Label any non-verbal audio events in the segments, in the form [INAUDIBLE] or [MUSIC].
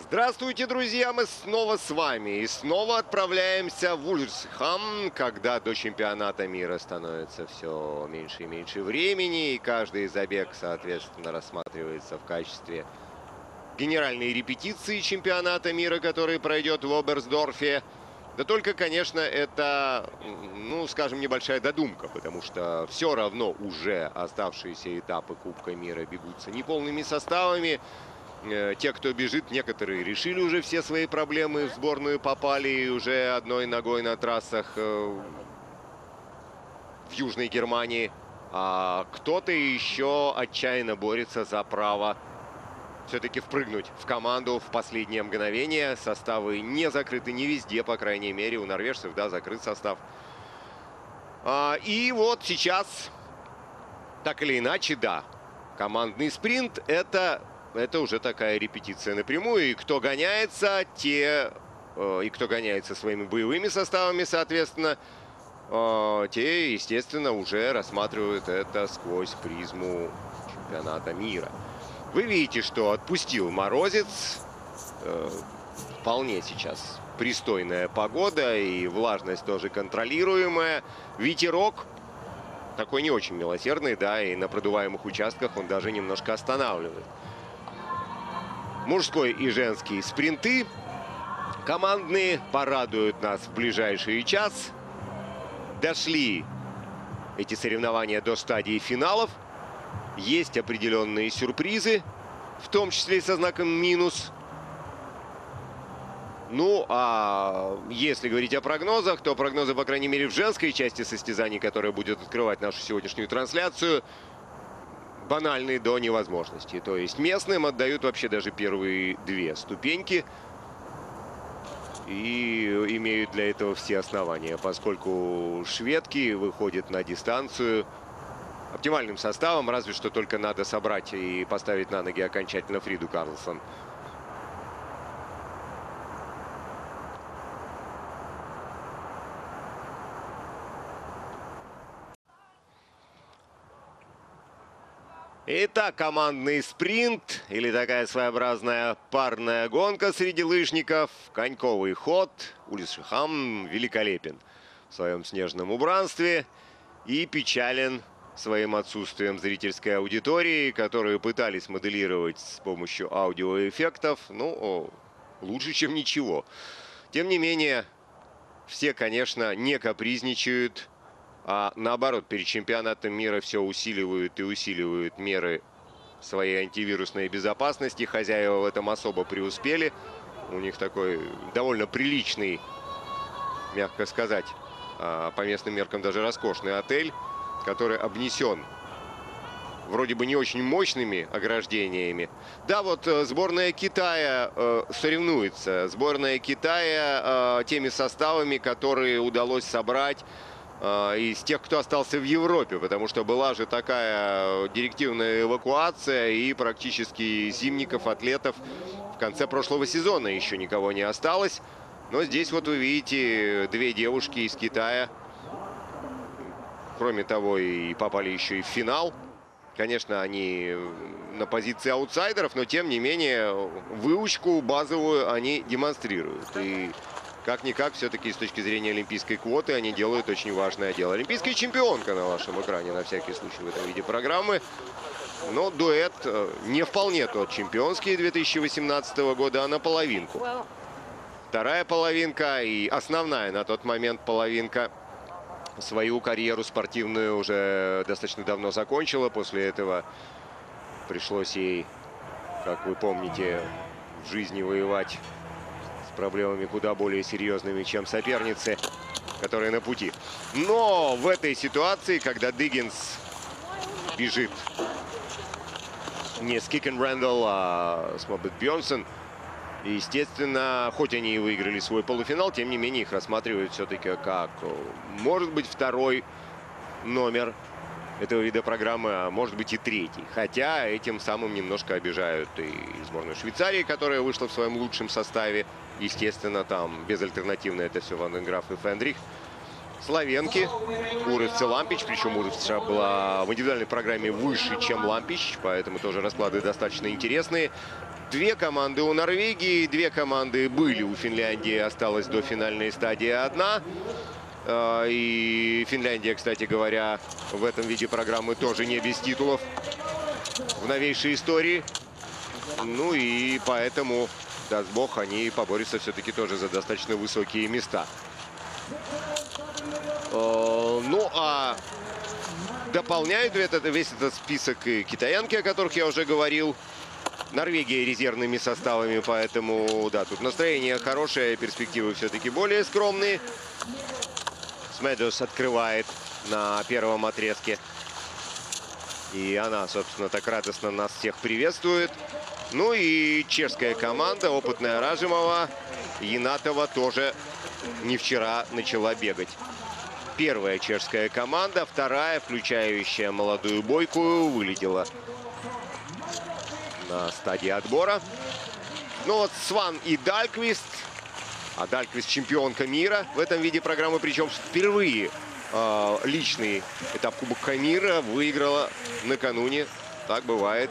Здравствуйте, друзья! Мы снова с вами и снова отправляемся в Ульсхам, когда до чемпионата мира становится все меньше и меньше времени, и каждый забег, соответственно, рассматривается в качестве генеральной репетиции чемпионата мира, который пройдет в Оберсдорфе. Да только, конечно, это, ну, скажем, небольшая додумка, потому что все равно уже оставшиеся этапы Кубка мира бегутся неполными составами. Э, те, кто бежит, некоторые решили уже все свои проблемы, в сборную попали и уже одной ногой на трассах э, в Южной Германии. А кто-то еще отчаянно борется за право все-таки впрыгнуть в команду в последнее мгновение. Составы не закрыты не везде, по крайней мере. У норвежцев, да, закрыт состав. А, и вот сейчас, так или иначе, да, командный спринт – это это уже такая репетиция напрямую. И кто гоняется, те... Э, и кто гоняется своими боевыми составами, соответственно, э, те, естественно, уже рассматривают это сквозь призму чемпионата мира. Вы видите, что отпустил морозец. Э, вполне сейчас пристойная погода и влажность тоже контролируемая. Ветерок такой не очень милосердный, да, и на продуваемых участках он даже немножко останавливает мужской и женский спринты. Командные порадуют нас в ближайший час. Дошли эти соревнования до стадии финалов. Есть определенные сюрпризы, в том числе и со знаком минус. Ну, а если говорить о прогнозах, то прогнозы, по крайней мере, в женской части состязаний, которая будет открывать нашу сегодняшнюю трансляцию – банальные до невозможности. То есть местным отдают вообще даже первые две ступеньки. И имеют для этого все основания, поскольку шведки выходят на дистанцию оптимальным составом, разве что только надо собрать и поставить на ноги окончательно Фриду Карлсон. Итак, командный спринт или такая своеобразная парная гонка среди лыжников. Коньковый ход. Улис Шихам великолепен в своем снежном убранстве и печален своим отсутствием зрительской аудитории, которую пытались моделировать с помощью аудиоэффектов. Ну, лучше, чем ничего. Тем не менее, все, конечно, не капризничают а наоборот, перед чемпионатом мира все усиливают и усиливают меры своей антивирусной безопасности. Хозяева в этом особо преуспели. У них такой довольно приличный, мягко сказать, а, по местным меркам даже роскошный отель, который обнесен вроде бы не очень мощными ограждениями. Да, вот э, сборная Китая э, соревнуется. Сборная Китая э, теми составами, которые удалось собрать из тех, кто остался в Европе, потому что была же такая директивная эвакуация и практически зимников, атлетов в конце прошлого сезона еще никого не осталось. Но здесь вот вы видите две девушки из Китая. Кроме того, и попали еще и в финал. Конечно, они на позиции аутсайдеров, но тем не менее выучку базовую они демонстрируют. И как-никак, все-таки с точки зрения олимпийской квоты они делают очень важное дело. Олимпийская чемпионка на вашем экране, на всякий случай, в этом виде программы. Но дуэт э, не вполне тот чемпионский 2018 года, а на половинку. Вторая половинка и основная на тот момент половинка свою карьеру спортивную уже достаточно давно закончила. После этого пришлось ей, как вы помните, в жизни воевать проблемами куда более серьезными, чем соперницы, которые на пути. Но в этой ситуации, когда Диггинс бежит не с Кикен Рэндалл, а с Моббет Бьонсон, естественно, хоть они и выиграли свой полуфинал, тем не менее их рассматривают все-таки как, может быть, второй номер этого вида программы, а может быть и третий. Хотя этим самым немножко обижают и сборную Швейцарии, которая вышла в своем лучшем составе. Естественно, там безальтернативно это все Ванденграф и Фендрих. Славенки, Урывцы Лампич. Причем Урывца была в индивидуальной программе выше, чем Лампич. Поэтому тоже расклады достаточно интересные. две команды у Норвегии, две команды были у Финляндии, осталась до финальной стадии одна. А, и Финляндия, кстати говоря, в этом виде программы тоже не без титулов в новейшей истории. Ну и поэтому, даст бог, они поборются все-таки тоже за достаточно высокие места. А, ну а дополняют весь этот список и китаянки, о которых я уже говорил. Норвегия резервными составами, поэтому, да, тут настроение хорошее, перспективы все-таки более скромные. Смедос открывает на первом отрезке. И она, собственно, так радостно нас всех приветствует. Ну и чешская команда, опытная Ражимова, Янатова тоже не вчера начала бегать. Первая чешская команда, вторая, включающая молодую бойкую, вылетела на стадии отбора. Ну вот Сван и Дальквист. А Дальквист чемпионка мира в этом виде программы. Причем впервые э, личный этап Кубка мира выиграла накануне. Так бывает.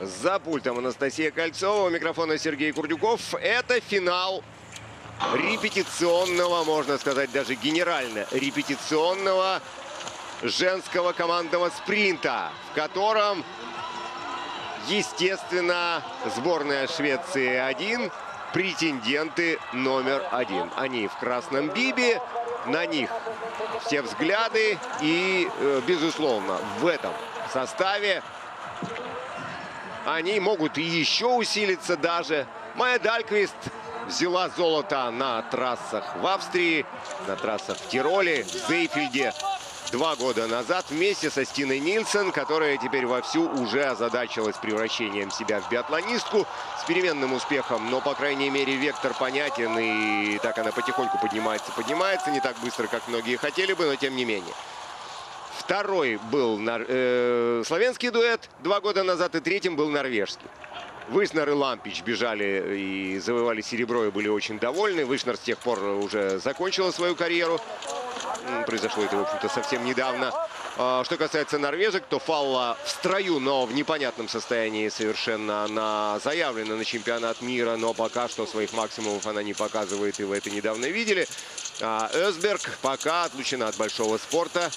За пультом Анастасия Кольцова, у микрофона Сергей Курдюков. Это финал репетиционного, можно сказать, даже генерально репетиционного женского командного спринта, в котором, естественно, сборная Швеции один, претенденты номер один. Они в красном бибе, на них все взгляды и, э, безусловно, в этом составе они могут еще усилиться даже. Майя Дальквист взяла золото на трассах в Австрии, на трассах в Тироле, в Зейфельде два года назад вместе со Стиной Нильсон, которая теперь вовсю уже озадачилась превращением себя в биатлонистку с переменным успехом, но, по крайней мере, вектор понятен, и так она потихоньку поднимается, поднимается, не так быстро, как многие хотели бы, но тем не менее. Второй был э, славянский дуэт два года назад, и третьим был норвежский. Вышнер и Лампич бежали и завоевали серебро и были очень довольны. Вышнер с тех пор уже закончила свою карьеру. Произошло это, в общем-то, совсем недавно. А, что касается норвежек, то Фалла в строю, но в непонятном состоянии совершенно. Она заявлена на чемпионат мира, но пока что своих максимумов она не показывает, и вы это недавно видели. А Эсберг пока отлучена от большого спорта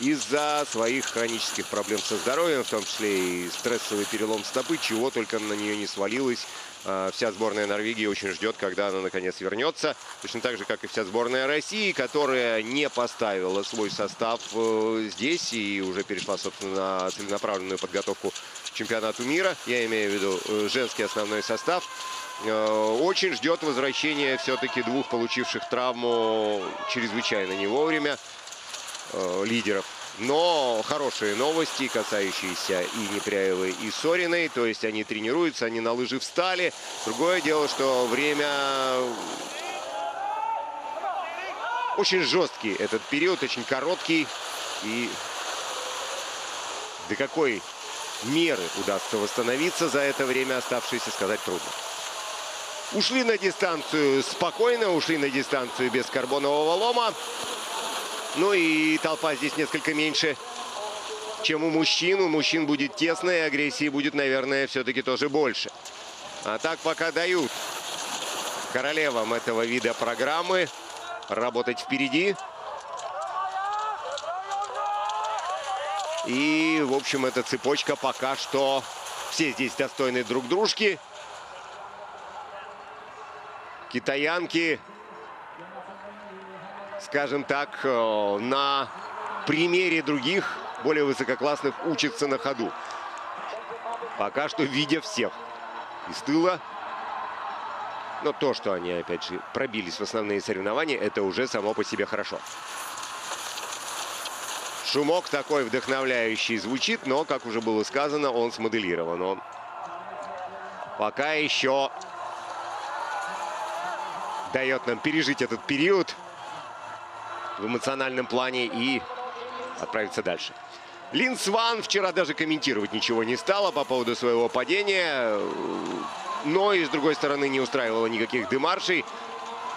из-за своих хронических проблем со здоровьем, в том числе и стрессовый перелом стопы, чего только на нее не свалилось. А, вся сборная Норвегии очень ждет, когда она наконец вернется. Точно так же, как и вся сборная России, которая не поставила свой состав э, здесь и уже перешла, собственно, на целенаправленную подготовку к чемпионату мира. Я имею в виду э, женский основной состав. Э, очень ждет возвращения все-таки двух получивших травму чрезвычайно не вовремя э, лидеров. Но хорошие новости, касающиеся и Непряевой, и Сориной. То есть они тренируются, они на лыжи встали. Другое дело, что время... Очень жесткий этот период, очень короткий. И до какой меры удастся восстановиться за это время оставшееся, сказать трудно. Ушли на дистанцию спокойно, ушли на дистанцию без карбонового лома. Ну и толпа здесь несколько меньше, чем у мужчин. У мужчин будет тесно, и агрессии будет, наверное, все-таки тоже больше. А так пока дают королевам этого вида программы работать впереди. И, в общем, эта цепочка пока что все здесь достойны друг дружки китаянки, скажем так, э, на примере других, более высококлассных, учатся на ходу. Пока что видя всех. Из тыла. Но то, что они, опять же, пробились в основные соревнования, это уже само по себе хорошо. Шумок такой вдохновляющий звучит, но, как уже было сказано, он смоделирован. Он пока еще дает нам пережить этот период в эмоциональном плане и отправиться дальше. Лин Сван вчера даже комментировать ничего не стала по поводу своего падения. Но и, с другой стороны, не устраивала никаких демаршей.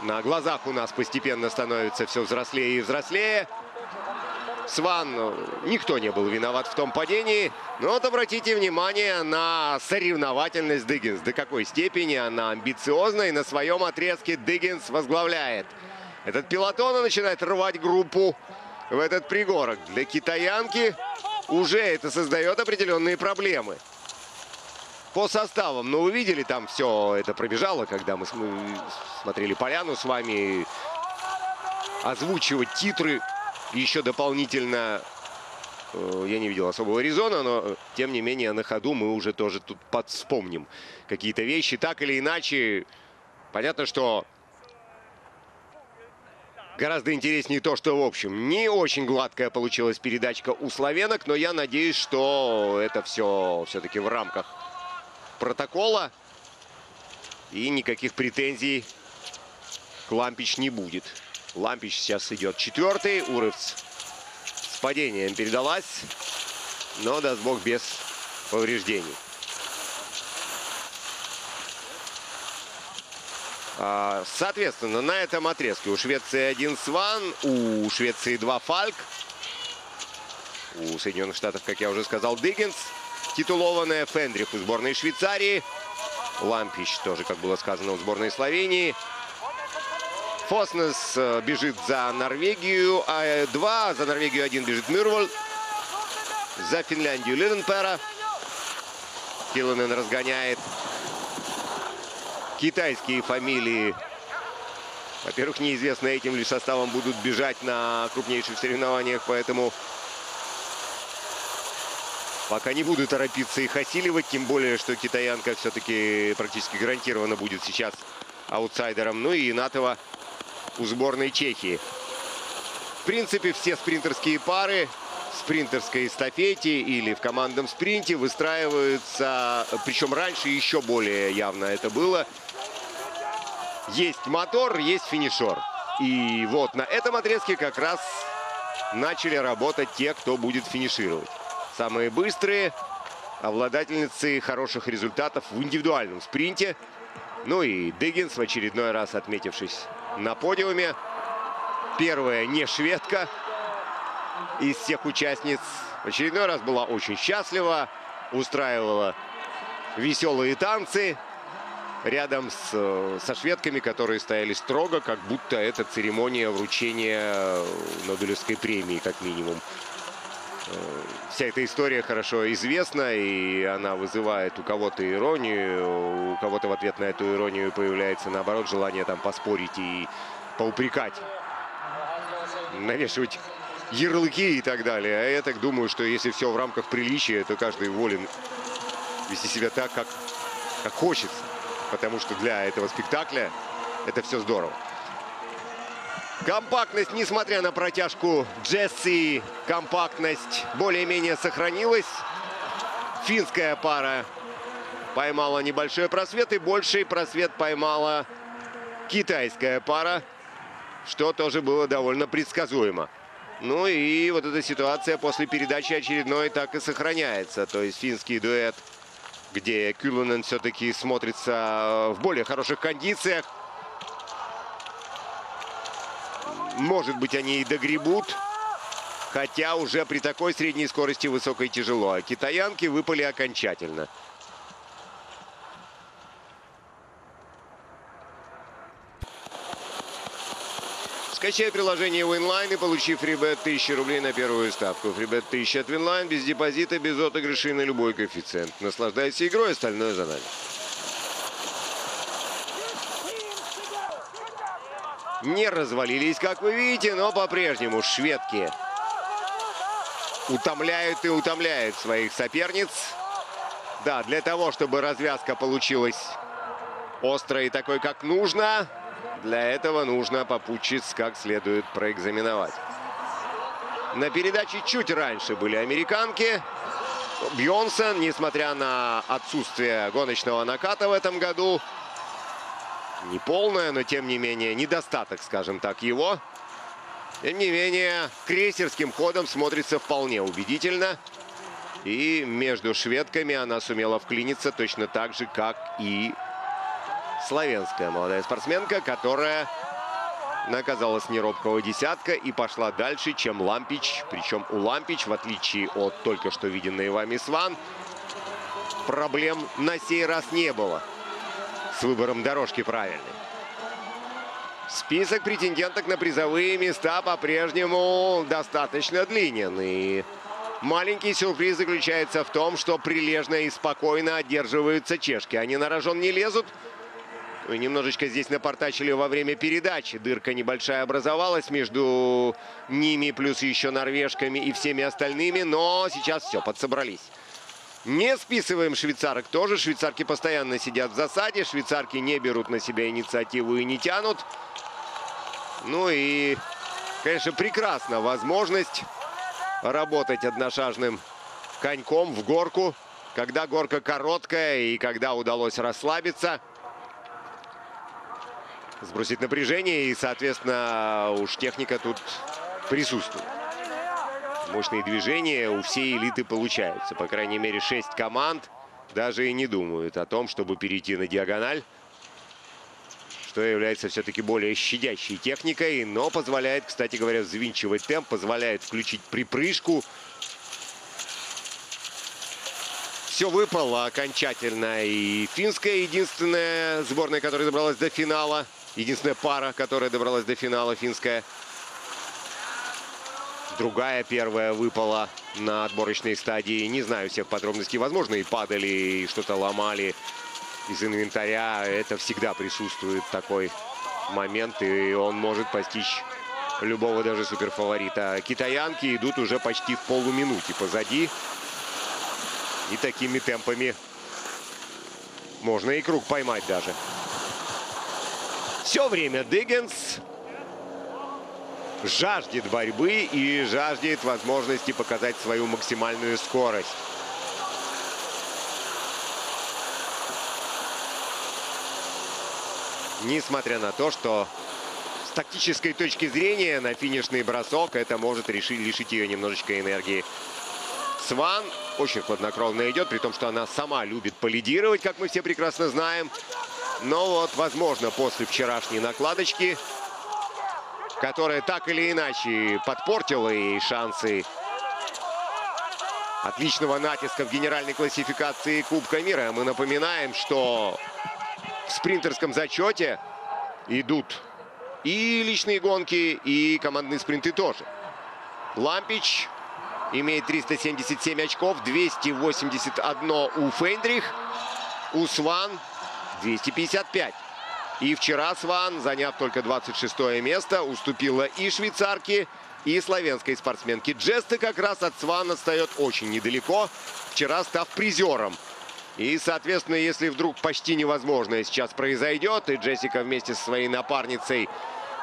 На глазах у нас постепенно становится все взрослее и взрослее. Сван, э, никто не был виноват в том падении. Но вот обратите внимание на соревновательность Дыггинс. До какой степени она амбициозна. И на своем отрезке Дыггинс возглавляет. Этот пилотон начинает рвать группу в этот пригорок. Для китаянки уже это создает определенные проблемы. По составам, ну, вы видели, там все это пробежало, когда мы смотрели поляну с вами. Озвучивать титры еще дополнительно э, я не видел особого резона, но тем не менее на ходу мы уже тоже тут подвспомним какие-то вещи. Так или иначе, понятно, что гораздо интереснее то, что в общем не очень гладкая получилась передачка у славянок, но я надеюсь, что это все все-таки в рамках протокола и никаких претензий к Лампич не будет. Лампич сейчас идет четвертый. Урывц с падением передалась. Но, даст бог, без повреждений. Соответственно, на этом отрезке у Швеции один Сван, у Швеции два Фальк. У Соединенных Штатов, как я уже сказал, Диггинс. Титулованная Фендрих у сборной Швейцарии. Лампич тоже, как было сказано, у сборной Словении. Фоснес э, бежит за Норвегию, а э, два. За Норвегию один бежит Мюрволь. За Финляндию Лиденпера. Килланен разгоняет китайские фамилии. Во-первых, неизвестно, этим ли составом будут бежать на крупнейших соревнованиях, поэтому пока не буду торопиться их осиливать, тем более, что китаянка все-таки практически гарантированно будет сейчас аутсайдером. Ну и Натова у сборной Чехии. В принципе, все спринтерские пары в спринтерской эстафете или в командном спринте выстраиваются, причем раньше еще более явно это было. Есть мотор, есть финишер. И вот на этом отрезке как раз начали работать те, кто будет финишировать. Самые быстрые обладательницы хороших результатов в индивидуальном спринте. Ну и Дыггинс в очередной раз отметившись на подиуме. Первая не шведка из всех участниц. В очередной раз была очень счастлива, устраивала веселые танцы рядом с, со шведками, которые стояли строго, как будто это церемония вручения Нобелевской премии, как минимум. Э, вся эта история хорошо известна, и она вызывает у кого-то иронию, у кого-то в ответ на эту иронию появляется, наоборот, желание там поспорить и поупрекать, навешивать ярлыки и так далее. А я так думаю, что если все в рамках приличия, то каждый волен вести себя так, как, как хочется. Потому что для этого спектакля это все здорово. Компактность, несмотря на протяжку Джесси, компактность более-менее сохранилась. Финская пара поймала небольшой просвет, и больший просвет поймала китайская пара, что тоже было довольно предсказуемо. Ну и вот эта ситуация после передачи очередной так и сохраняется. То есть финский дуэт, где Кюлунен все-таки смотрится в более хороших кондициях. Может быть, они и догребут. Хотя уже при такой средней скорости высокой тяжело. А китаянки выпали окончательно. Скачай приложение Winline и получи фрибет 1000 рублей на первую ставку. Фрибет 1000 от Winline без депозита, без отыгрышей на любой коэффициент. Наслаждайся игрой, остальное за нами. не развалились, как вы видите, но по-прежнему шведки утомляют и утомляют своих соперниц. Да, для того, чтобы развязка получилась острой такой, как нужно, для этого нужно попутчиц как следует проэкзаменовать. На передаче чуть раньше были американки. Бьонсон, несмотря на отсутствие гоночного наката в этом году, не полная, но тем не менее недостаток, скажем так, его. Тем не менее, крейсерским ходом смотрится вполне убедительно. И между шведками она сумела вклиниться точно так же, как и славянская молодая спортсменка, которая наказалась неробкого десятка и пошла дальше, чем Лампич. Причем у Лампич, в отличие от только что виденной вами Сван, проблем на сей раз не было с выбором дорожки правильной. Список претенденток на призовые места по-прежнему достаточно длинен. И маленький сюрприз заключается в том, что прилежно и спокойно одерживаются чешки. Они на рожон не лезут, немножечко здесь напортачили во время передачи. Дырка небольшая образовалась между ними, плюс еще норвежками и всеми остальными. Но сейчас все, подсобрались. Не списываем швейцарок тоже. Швейцарки постоянно сидят в засаде. Швейцарки не берут на себя инициативу и не тянут. Ну и, конечно, прекрасна возможность работать одношажным коньком в горку. Когда горка короткая и когда удалось расслабиться – сбросить напряжение. И, соответственно, уж техника тут присутствует. Мощные движения у всей элиты получаются. По крайней мере, шесть команд даже и не думают о том, чтобы перейти на диагональ. Что является все-таки более щадящей техникой, но позволяет, кстати говоря, взвинчивать темп, позволяет включить припрыжку. Все выпало окончательно. И финская единственная сборная, которая добралась до финала – Единственная пара, которая добралась до финала, финская. Другая первая выпала на отборочной стадии. Не знаю всех подробностей. Возможно, и падали, и что-то ломали из инвентаря. Это всегда присутствует такой момент, и он может постичь любого даже суперфаворита. Китаянки идут уже почти в полуминуте позади. И такими темпами можно и круг поймать даже. Все время Диггинс жаждет борьбы и жаждет возможности показать свою максимальную скорость. Несмотря на то, что с тактической точки зрения на финишный бросок это может решить, лишить ее немножечко энергии. Сван очень хладнокровно идет, при том, что она сама любит полидировать, как мы все прекрасно знаем. Но вот, возможно, после вчерашней накладочки, которая так или иначе подпортила ей шансы отличного натиска в генеральной классификации Кубка мира. Мы напоминаем, что в спринтерском зачете идут и личные гонки, и командные спринты тоже. Лампич имеет 377 очков, 281 у Фейндрих, у Сван 255. И вчера Сван, заняв только 26 место, уступила и швейцарке, и славянской спортсменке. Джесты как раз от Сван отстает очень недалеко, вчера став призером. И, соответственно, если вдруг почти невозможное сейчас произойдет, и Джессика вместе со своей напарницей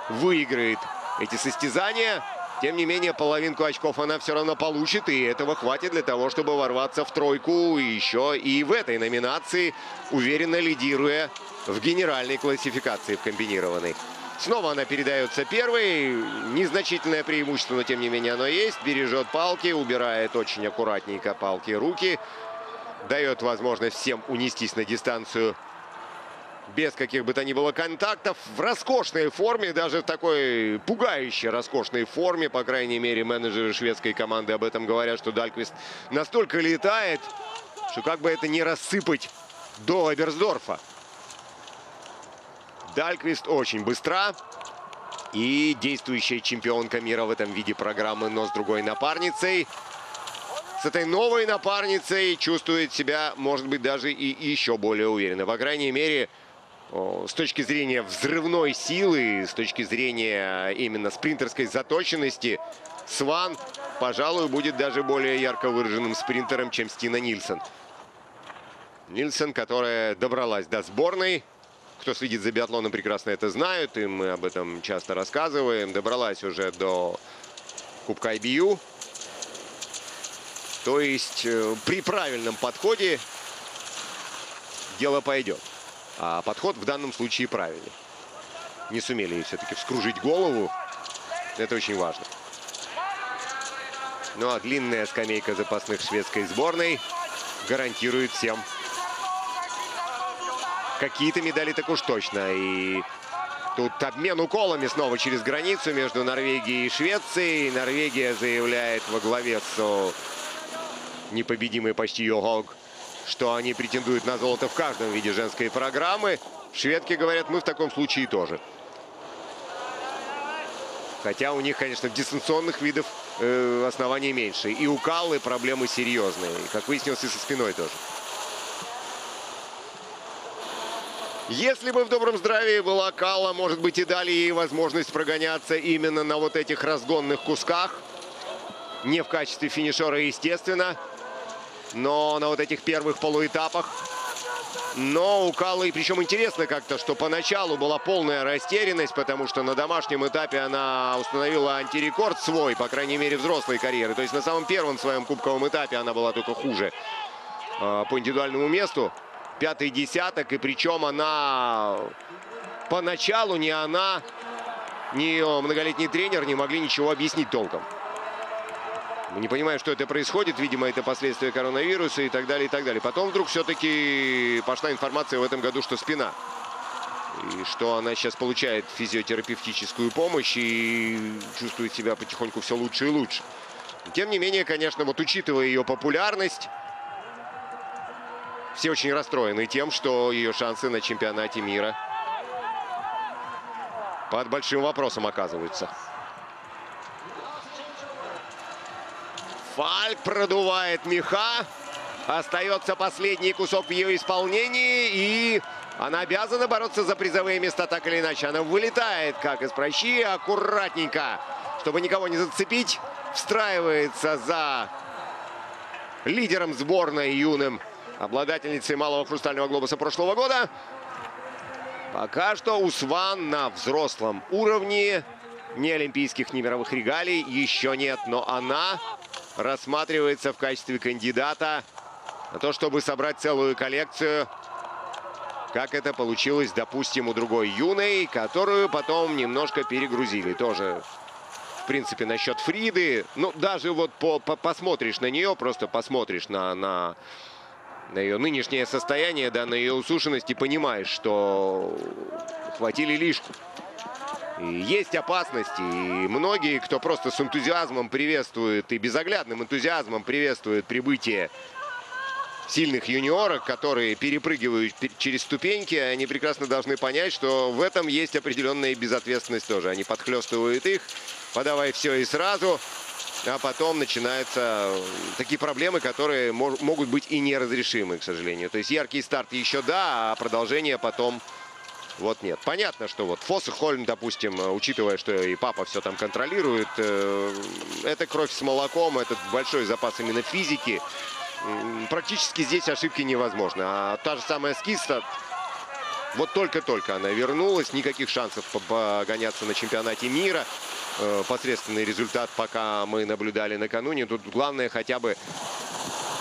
выиграет эти состязания, тем не менее, половинку очков она все равно получит, и этого хватит для того, чтобы ворваться в тройку еще и в этой номинации, уверенно лидируя в генеральной классификации в комбинированной. Снова она передается первой. Незначительное преимущество, но тем не менее оно есть. Бережет палки, убирает очень аккуратненько палки руки. Дает возможность всем унестись на дистанцию без каких бы то ни было контактов, в роскошной форме, даже в такой пугающей роскошной форме, по крайней мере, менеджеры шведской команды об этом говорят, что Дальквист настолько летает, что как бы это не рассыпать до Аберсдорфа. Дальквист очень быстра. И действующая чемпионка мира в этом виде программы, но с другой напарницей. С этой новой напарницей чувствует себя, может быть, даже и еще более уверенно. По крайней мере, с точки зрения взрывной силы, с точки зрения именно спринтерской заточенности, Сван, пожалуй, будет даже более ярко выраженным спринтером, чем Стина Нильсон. Нильсон, которая добралась до сборной. Кто следит за биатлоном, прекрасно это знают, и мы об этом часто рассказываем. Добралась уже до Кубка IBU. То есть э, при правильном подходе дело пойдет. А подход в данном случае правильный. Не сумели все-таки вскружить голову. Это очень важно. Ну а длинная скамейка запасных шведской сборной гарантирует всем какие-то медали так уж точно. И Тут обмен уколами снова через границу между Норвегией и Швецией. Норвегия заявляет во главе с непобедимый почти Йогог, что они претендуют на золото в каждом виде женской программы. Шведки говорят, мы в таком случае тоже. Хотя у них, конечно, дистанционных видов э, оснований меньше. И у Каллы проблемы серьезные. Как выяснилось, и со спиной тоже. Если бы в добром здравии была Калла, может быть, и дали ей возможность прогоняться именно на вот этих разгонных кусках. Не в качестве финишера, естественно, но на вот этих первых полуэтапах. Но у Каллы, причем интересно как-то, что поначалу была полная растерянность, потому что на домашнем этапе она установила антирекорд свой, по крайней мере, взрослой карьеры. То есть на самом первом своем кубковом этапе она была только хуже э, по индивидуальному месту пятый десяток. И причем она поначалу ни она, ни многолетний тренер не могли ничего объяснить толком. Мы не понимаем, что это происходит. Видимо, это последствия коронавируса и так далее, и так далее. Потом вдруг все-таки пошла информация в этом году, что спина. И что она сейчас получает физиотерапевтическую помощь и чувствует себя потихоньку все лучше и лучше. Тем не менее, конечно, вот учитывая ее популярность, все очень расстроены тем, что ее шансы на чемпионате мира под большим вопросом оказываются. Фальк продувает меха. Остается последний кусок в ее исполнении. И она обязана бороться за призовые места так или иначе. Она вылетает, как из прощи, аккуратненько, чтобы никого не зацепить. Встраивается за лидером сборной юным обладательницей малого хрустального глобуса прошлого года. Пока что Усван на взрослом уровне. Ни олимпийских, ни мировых регалий еще нет. Но она рассматривается в качестве кандидата на то, чтобы собрать целую коллекцию. Как это получилось, допустим, у другой юной, которую потом немножко перегрузили. Тоже, в принципе, насчет Фриды. Ну, даже вот по, по, посмотришь на нее, просто посмотришь на, на на ее нынешнее состояние, да, на ее усушенность и понимаешь, что хватили лишку. Есть опасности, и многие, кто просто с энтузиазмом приветствует и безоглядным энтузиазмом приветствует прибытие сильных юниорок, которые перепрыгивают через ступеньки, они прекрасно должны понять, что в этом есть определенная безответственность тоже. Они подхлестывают их, подавая все и сразу а потом начинаются такие проблемы, которые могут быть и неразрешимы, к сожалению. То есть яркий старт еще да, а продолжение потом вот нет. Понятно, что вот Фосс и Хольм, допустим, э, учитывая, что и папа все там контролирует, э, это кровь с молоком, этот большой запас именно физики. Практически здесь ошибки невозможно. А та же самая Скиста, вот только-только она вернулась, никаких шансов погоняться на чемпионате мира. Э, посредственный результат, пока мы наблюдали накануне. Тут главное хотя бы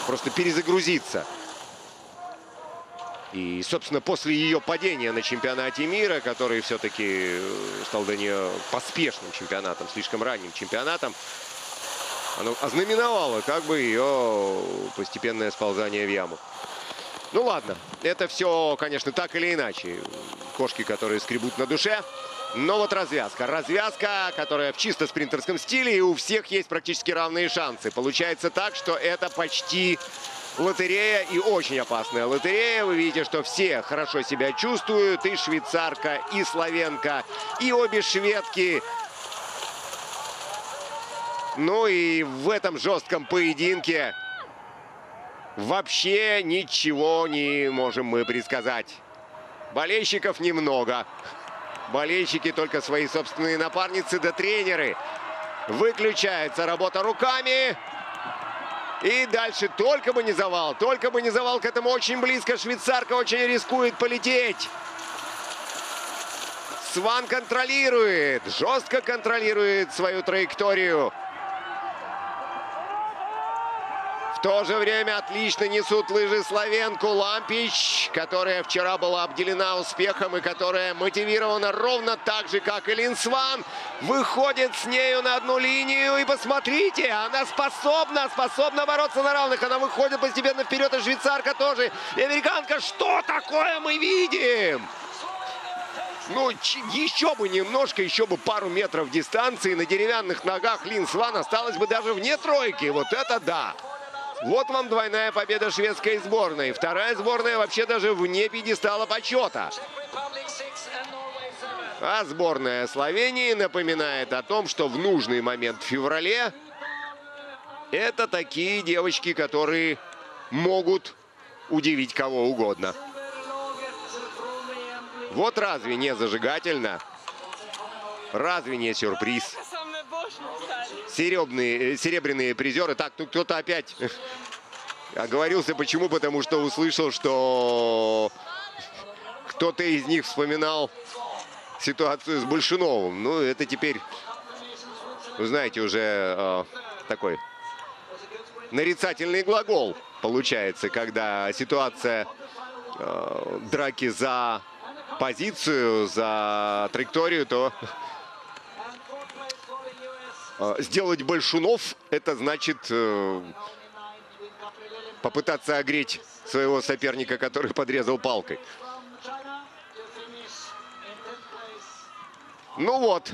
просто перезагрузиться. И, собственно, после ее падения на чемпионате мира, который все-таки э, стал для нее поспешным чемпионатом, слишком ранним чемпионатом, оно ознаменовало как бы ее постепенное сползание в яму. Ну ладно, это все, конечно, так или иначе. Кошки, которые скребут на душе. Но вот развязка. Развязка, которая в чисто спринтерском стиле, и у всех есть практически равные шансы. Получается так, что это почти лотерея и очень опасная лотерея. Вы видите, что все хорошо себя чувствуют. И швейцарка, и славенка, и обе шведки. Ну и в этом жестком поединке вообще ничего не можем мы предсказать. Болельщиков немного болельщики, только свои собственные напарницы да тренеры. Выключается работа руками. И дальше только бы не завал, только бы не завал. К этому очень близко. Швейцарка очень рискует полететь. Сван контролирует, жестко контролирует свою траекторию. То же время отлично несут лыжи Славенку Лампич, которая вчера была обделена успехом и которая мотивирована ровно так же, как и Линсван. Выходит с нею на одну линию. И посмотрите, она способна, способна бороться на равных. Она выходит постепенно вперед, и швейцарка тоже. И американка, что такое мы видим? Ну, еще бы немножко, еще бы пару метров дистанции. На деревянных ногах Лин Сван осталось бы даже вне тройки. Вот это да! Вот вам двойная победа шведской сборной. Вторая сборная вообще даже вне пьедестала почета. А сборная Словении напоминает о том, что в нужный момент в феврале это такие девочки, которые могут удивить кого угодно. Вот разве не зажигательно? Разве не сюрприз? Серебряные, серебряные призеры. Так, тут кто-то опять оговорился. Почему? Потому что услышал, что кто-то из них вспоминал ситуацию с Большиновым. Ну, это теперь, вы знаете, уже э, такой нарицательный глагол получается, когда ситуация э, драки за позицию, за траекторию, то э, сделать Большунов, это значит э, попытаться огреть своего соперника, который [LAUGHS] подрезал палкой. Ну вот.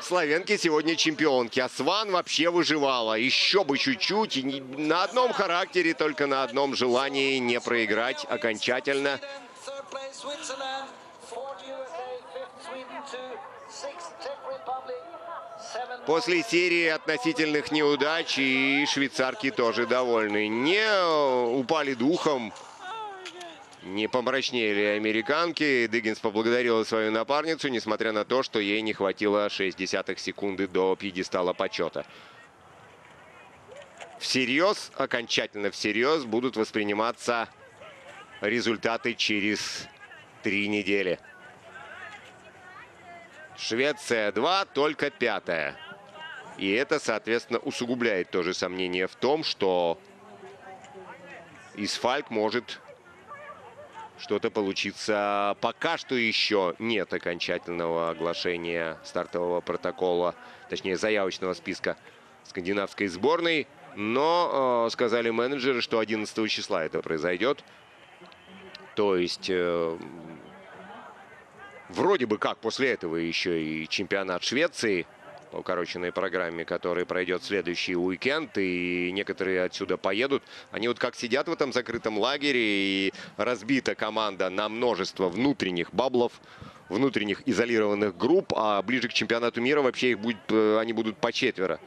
Славянки сегодня чемпионки. А Сван вообще выживала. Еще бы чуть-чуть. На одном характере, только на одном желании не проиграть окончательно. После серии относительных неудач и швейцарки тоже довольны. Не упали духом. Не помрачнели американки. Дыггинс поблагодарила свою напарницу, несмотря на то, что ей не хватило 6 десятых секунды до пьедестала почета. Всерьез, окончательно всерьез будут восприниматься результаты через три недели. Швеция 2, только пятая. И это, соответственно, усугубляет тоже сомнение в том, что Исфальк может что-то получиться. Пока что еще нет окончательного оглашения стартового протокола, точнее заявочного списка скандинавской сборной. Но э, сказали менеджеры, что 11 числа это произойдет. То есть э, вроде бы как после этого еще и чемпионат Швеции – по укороченной программе, который пройдет следующий уикенд, и некоторые отсюда поедут. Они вот как сидят в этом закрытом лагере, и разбита команда на множество внутренних баблов, внутренних изолированных групп, а ближе к чемпионату мира вообще их будет, э, они будут по четверо.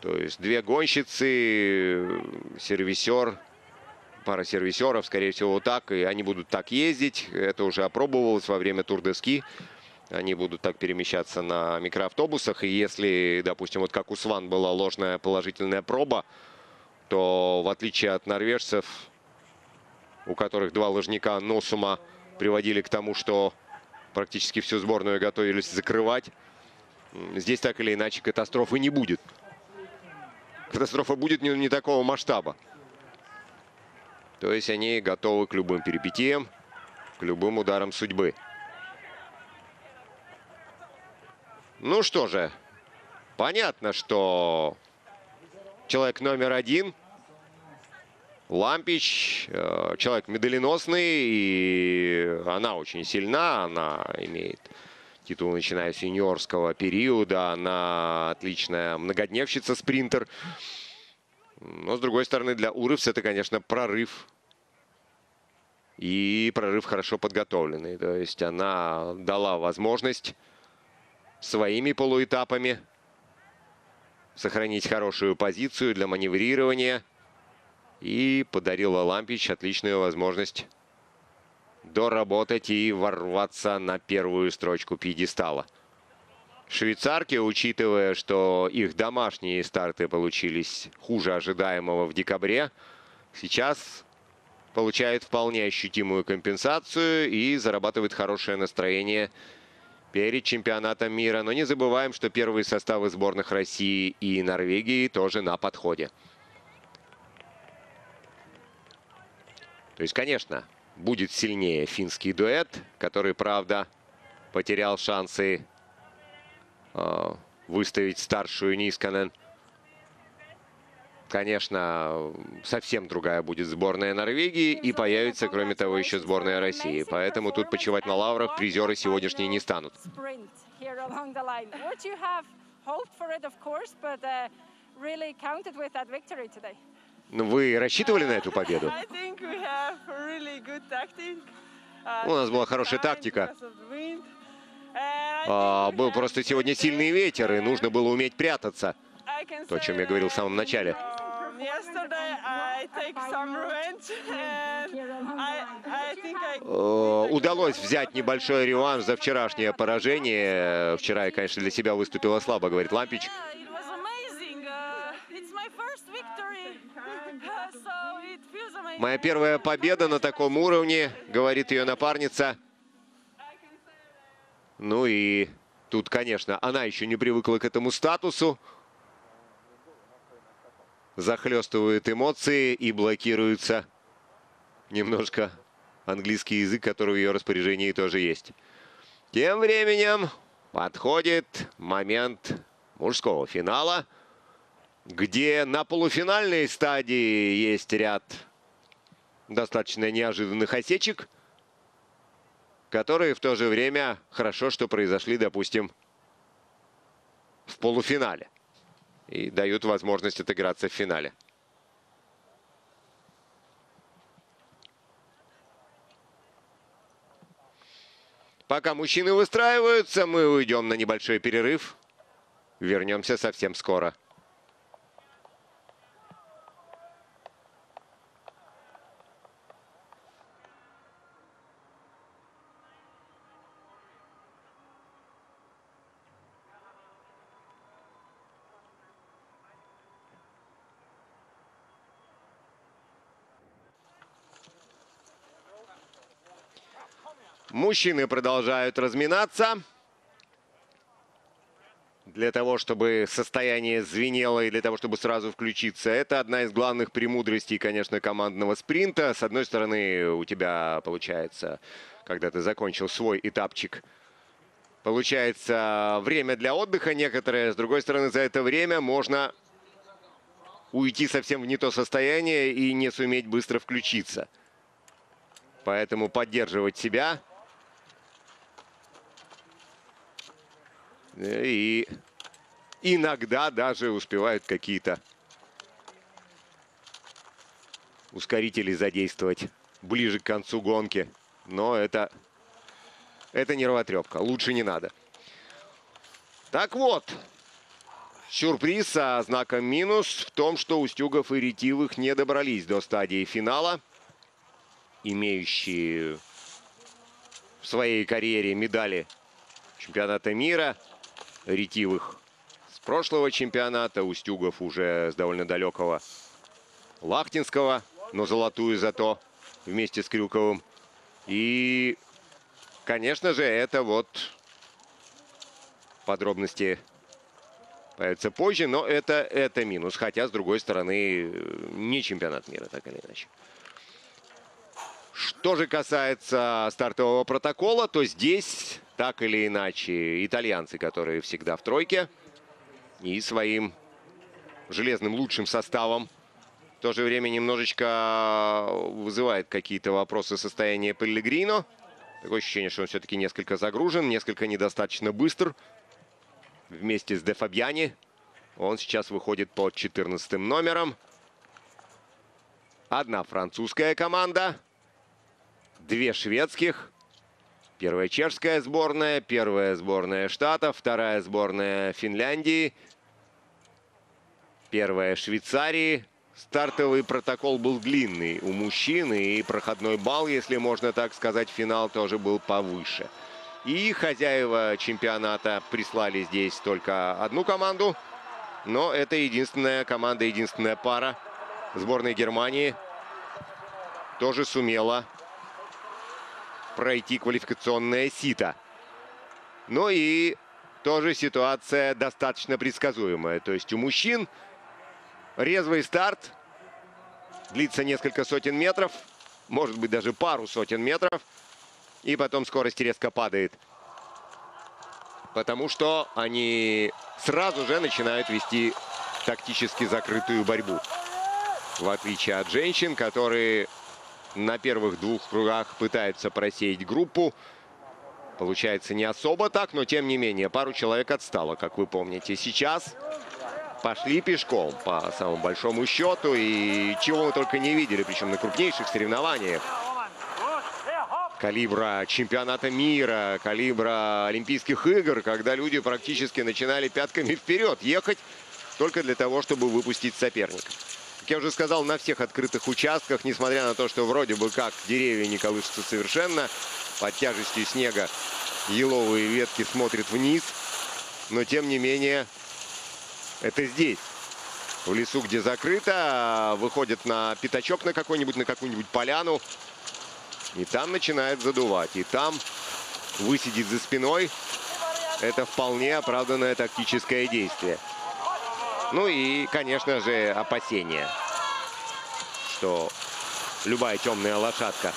То есть две гонщицы, сервисер, пара сервисеров, скорее всего, так, и они будут так ездить. Это уже опробовалось во время Тур-де-Ски. Они будут так перемещаться на микроавтобусах. И если, допустим, вот как у Сван была ложная положительная проба, то в отличие от норвежцев, у которых два ложника Носума приводили к тому, что практически всю сборную готовились закрывать, здесь так или иначе катастрофы не будет. Катастрофа будет не, не такого масштаба. То есть они готовы к любым перипетиям, к любым ударам судьбы. Ну что же, понятно, что человек номер один, Лампич, э, человек медаленосный, и она очень сильна, она имеет титул, начиная с юниорского периода, она отличная многодневщица, спринтер. Но, с другой стороны, для Урывс это, конечно, прорыв. И прорыв хорошо подготовленный. То есть она дала возможность своими полуэтапами. Сохранить хорошую позицию для маневрирования. И подарила Лампич отличную возможность доработать и ворваться на первую строчку пьедестала. Швейцарки, учитывая, что их домашние старты получились хуже ожидаемого в декабре, сейчас получают вполне ощутимую компенсацию и зарабатывают хорошее настроение перед чемпионатом мира. Но не забываем, что первые составы сборных России и Норвегии тоже на подходе. То есть, конечно, будет сильнее финский дуэт, который, правда, потерял шансы выставить старшую Нисканен. конечно, совсем другая будет сборная Норвегии и появится, кроме того, еще сборная России. Поэтому тут почивать на лаврах призеры сегодняшние не станут. Ну, вы рассчитывали на эту победу? У нас была хорошая тактика. А, был просто сегодня сильный ветер, и нужно было уметь прятаться. То, о чем я говорил в самом начале. Удалось взять небольшой реванш за вчерашнее поражение. Вчера я, конечно, для себя выступила слабо, говорит Лампич. [LAUGHS] Моя первая победа на таком уровне, говорит ее напарница. Ну и тут, конечно, она еще не привыкла к этому статусу. Захлестывают эмоции и блокируется немножко английский язык, который в ее распоряжении тоже есть. Тем временем подходит момент мужского финала, где на полуфинальной стадии есть ряд достаточно неожиданных осечек, которые в то же время хорошо, что произошли, допустим, в полуфинале. И дают возможность отыграться в финале. Пока мужчины выстраиваются, мы уйдем на небольшой перерыв. Вернемся совсем скоро. Мужчины продолжают разминаться. Для того, чтобы состояние звенело и для того, чтобы сразу включиться. Это одна из главных премудростей, конечно, командного спринта. С одной стороны, у тебя получается, когда ты закончил свой этапчик, получается время для отдыха некоторое. С другой стороны, за это время можно уйти совсем в не то состояние и не суметь быстро включиться. Поэтому поддерживать себя И иногда даже успевают какие-то ускорители задействовать ближе к концу гонки. Но это, это нервотрепка. Лучше не надо. Так вот, сюрприз со знаком минус в том, что Устюгов и Ретивых не добрались до стадии финала. Имеющие в своей карьере медали чемпионата мира – ретивых с прошлого чемпионата. Устюгов уже с довольно далекого Лахтинского, но золотую зато вместе с Крюковым. И, конечно же, это вот подробности появятся позже, но это, это минус. Хотя, с другой стороны, не чемпионат мира, так или иначе. Что же касается стартового протокола, то здесь так или иначе итальянцы, которые всегда в тройке и своим железным лучшим составом в то же время немножечко вызывает какие-то вопросы состояния Пеллегрино. Такое ощущение, что он все-таки несколько загружен, несколько недостаточно быстр. Вместе с Де Фабьяни он сейчас выходит под 14 номером. Одна французская команда, две шведских – Первая чешская сборная, первая сборная Штатов, вторая сборная Финляндии, первая Швейцарии. Стартовый протокол был длинный у мужчин, и проходной балл, если можно так сказать, финал тоже был повыше. И хозяева чемпионата прислали здесь только одну команду, но это единственная команда, единственная пара сборной Германии тоже сумела пройти квалификационное сито. Ну и тоже ситуация достаточно предсказуемая. То есть у мужчин резвый старт, длится несколько сотен метров, может быть даже пару сотен метров, и потом скорость резко падает. Потому что они сразу же начинают вести тактически закрытую борьбу. В отличие от женщин, которые на первых двух кругах пытаются просеять группу. Получается не особо так, но тем не менее пару человек отстало, как вы помните. Сейчас пошли пешком по самому большому счету. И чего мы только не видели, причем на крупнейших соревнованиях. Калибра чемпионата мира, калибра Олимпийских игр, когда люди практически начинали пятками вперед ехать только для того, чтобы выпустить соперника. Как я уже сказал, на всех открытых участках, несмотря на то, что вроде бы как деревья не колышутся совершенно, под тяжестью снега еловые ветки смотрят вниз, но тем не менее это здесь, в лесу, где закрыто, выходят на пятачок на какой-нибудь, на какую-нибудь поляну, и там начинает задувать, и там высидеть за спиной. Это вполне оправданное тактическое действие. Ну и, конечно же, опасения, что любая темная лошадка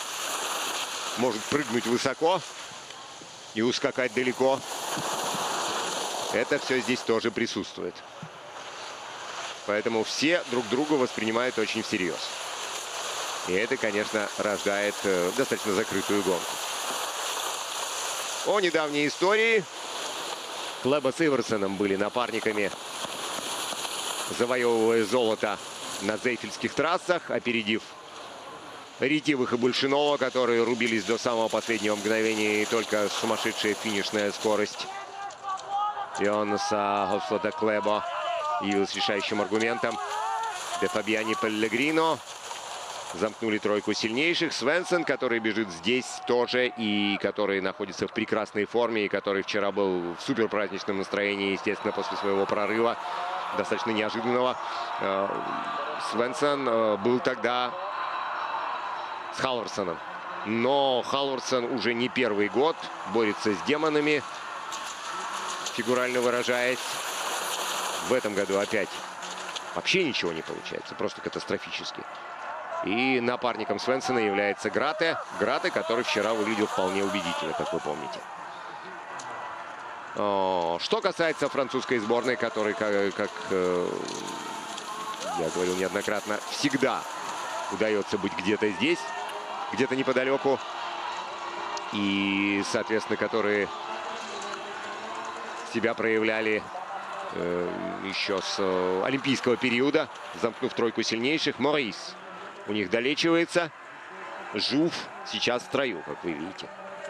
может прыгнуть высоко и ускакать далеко. Это все здесь тоже присутствует. Поэтому все друг друга воспринимают очень всерьез. И это, конечно, рождает э, достаточно закрытую гонку. О недавней истории. Клэба с Иверсоном были напарниками завоевывая золото на зейфельских трассах, опередив Ретивых и Большинова, которые рубились до самого последнего мгновения и только сумасшедшая финишная скорость Ионаса Хослода Клебо явилась решающим аргументом. Де Фабиани Пеллегрино замкнули тройку сильнейших. Свенсон, который бежит здесь тоже и который находится в прекрасной форме, и который вчера был в супер праздничном настроении, естественно, после своего прорыва достаточно неожиданного. Э, Свенсон э, был тогда с Халварсоном. Но Халварсон уже не первый год борется с демонами, фигурально выражаясь. В этом году опять вообще ничего не получается, просто катастрофически. И напарником Свенсона является Грате. Грате, который вчера выглядел вполне убедительно, как вы помните. Что касается французской сборной, которой, как, как э, я говорил неоднократно, всегда удается быть где-то здесь, где-то неподалеку. И, соответственно, которые себя проявляли э, еще с э, олимпийского периода, замкнув тройку сильнейших. Морис у них долечивается. Жув сейчас в строю, как вы видите.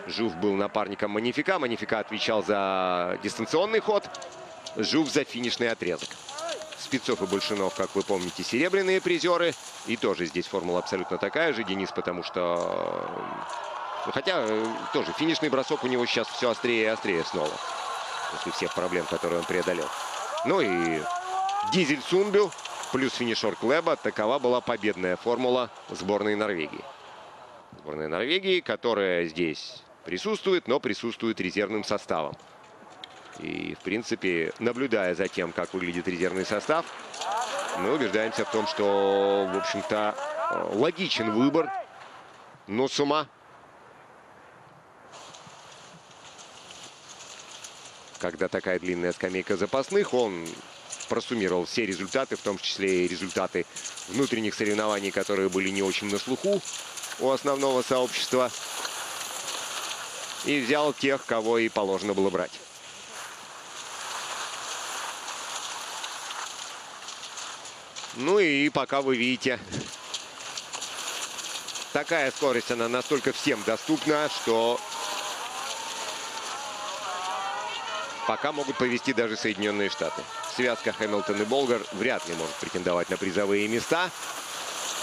Жув был напарником Манифика. Манифика отвечал за дистанционный ход. Жув за финишный отрезок. Спецов и Большинов, как вы помните, серебряные призеры. И тоже здесь формула абсолютно такая же. Денис, потому что... Ну, хотя э, тоже финишный бросок у него сейчас все острее и острее снова. После всех проблем, которые он преодолел. Ну и Дизель Сунбю плюс финишер Клеба. Такова была победная формула сборной Норвегии. Сборная Норвегии, которая здесь присутствует, но присутствует резервным составом. И, в принципе, наблюдая за тем, как выглядит резервный состав, мы убеждаемся в том, что, в общем-то, логичен выбор но с ума. Когда такая длинная скамейка запасных, он просуммировал все результаты, в том числе и результаты внутренних соревнований, которые были не очень на слуху у основного сообщества и взял тех, кого и положено было брать. Ну и пока вы видите, такая скорость, она настолько всем доступна, что пока могут повести даже Соединенные Штаты. Связка Хэмилтон и Болгар вряд ли может претендовать на призовые места,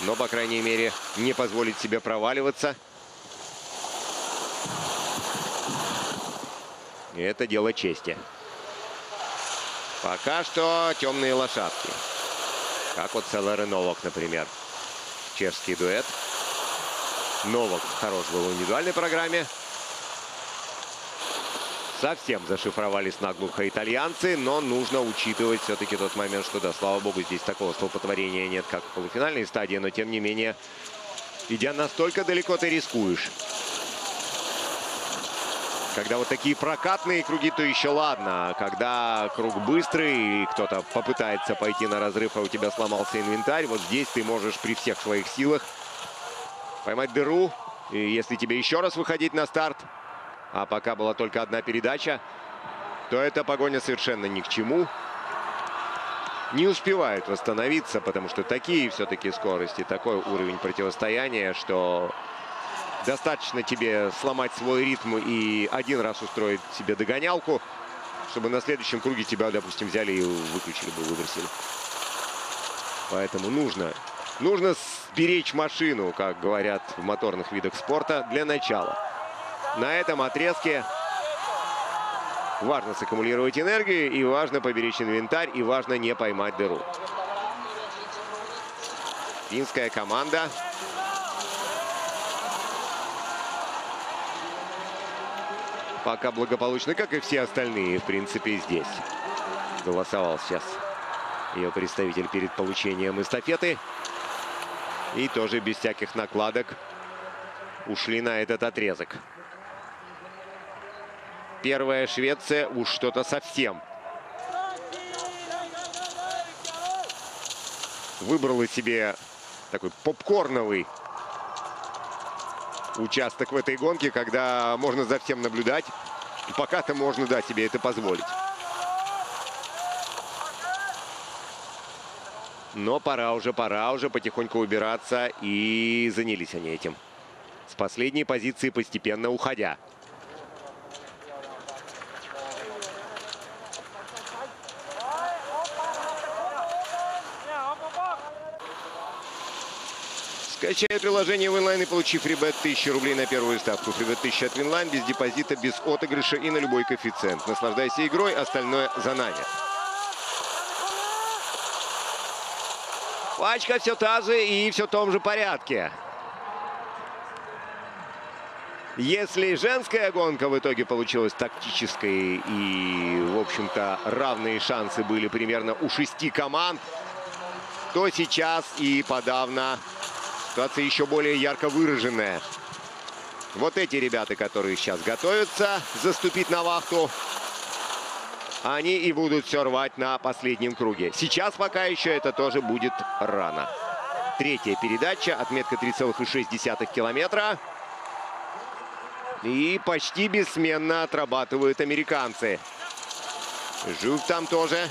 но, по крайней мере, не позволить себе проваливаться – И это дело чести. Пока что темные лошадки. Как вот Селер Новак, например. Чешский дуэт. Новак хорош был в индивидуальной программе. Совсем зашифровались наглухо итальянцы, но нужно учитывать все-таки тот момент, что, да, слава богу, здесь такого столпотворения нет, как в полуфинальной стадии, но, тем не менее, идя настолько далеко, ты рискуешь. Когда вот такие прокатные круги, то еще ладно. Когда круг быстрый, и кто-то попытается пойти на разрыв, а у тебя сломался инвентарь, вот здесь ты можешь при всех своих силах поймать дыру. И если тебе еще раз выходить на старт, а пока была только одна передача, то эта погоня совершенно ни к чему. Не успевают восстановиться, потому что такие все-таки скорости, такой уровень противостояния, что достаточно тебе сломать свой ритм и один раз устроить себе догонялку, чтобы на следующем круге тебя, допустим, взяли и выключили бы, выбросили. Поэтому нужно, нужно сберечь машину, как говорят в моторных видах спорта, для начала. На этом отрезке важно саккумулировать энергию, и важно поберечь инвентарь, и важно не поймать дыру. Финская команда. Пока благополучно, как и все остальные, в принципе, здесь. Голосовал сейчас ее представитель перед получением эстафеты. И тоже без всяких накладок ушли на этот отрезок. Первая Швеция уж что-то совсем. Выбрала себе такой попкорновый участок в этой гонке, когда можно за всем наблюдать. Пока-то можно, да, себе это позволить. Но пора уже, пора уже потихоньку убираться. И занялись они этим. С последней позиции постепенно уходя. Скачай приложение Winline и получи фрибет 1000 рублей на первую ставку. Фрибет 1000 от Winline без депозита, без отыгрыша и на любой коэффициент. Наслаждайся игрой, остальное за нами. Пачка все та же и все в том же порядке. Если женская гонка в итоге получилась тактической и, в общем-то, равные шансы были примерно у шести команд, то сейчас и подавно ситуация еще более ярко выраженная. Вот эти ребята, которые сейчас готовятся заступить на вахту, они и будут все рвать на последнем круге. Сейчас пока еще это тоже будет рано. Третья передача, отметка 3,6 километра. И почти бессменно отрабатывают американцы. Жук там тоже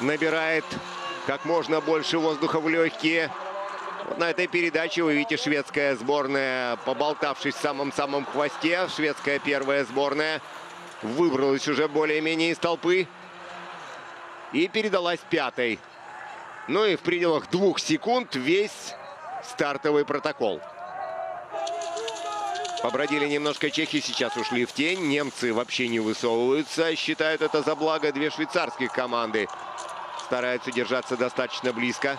набирает как можно больше воздуха в легкие. Вот на этой передаче вы видите шведская сборная, поболтавшись в самом-самом хвосте. Шведская первая сборная выбралась уже более-менее из толпы. И передалась пятой. Ну и в пределах двух секунд весь стартовый протокол. Побродили немножко чехи, сейчас ушли в тень. Немцы вообще не высовываются, считают это за благо. Две швейцарских команды стараются держаться достаточно близко